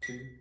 two,